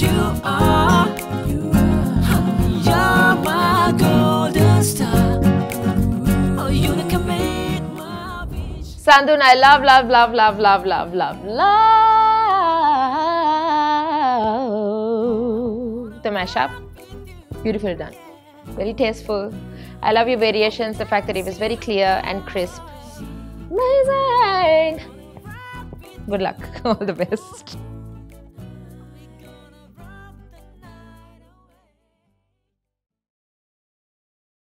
you are. You are. My golden star. Oh, you. Sandun, I love, love, love, love, love, love, love, love. The mashup, beautiful done. Very tasteful. I love your variations, the fact that it was very clear and crisp. Amazing! Good luck. All the best.